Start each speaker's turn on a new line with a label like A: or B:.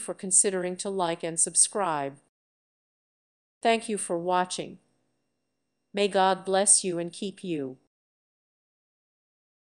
A: For considering to like and subscribe. Thank you for watching. May God bless you and keep you.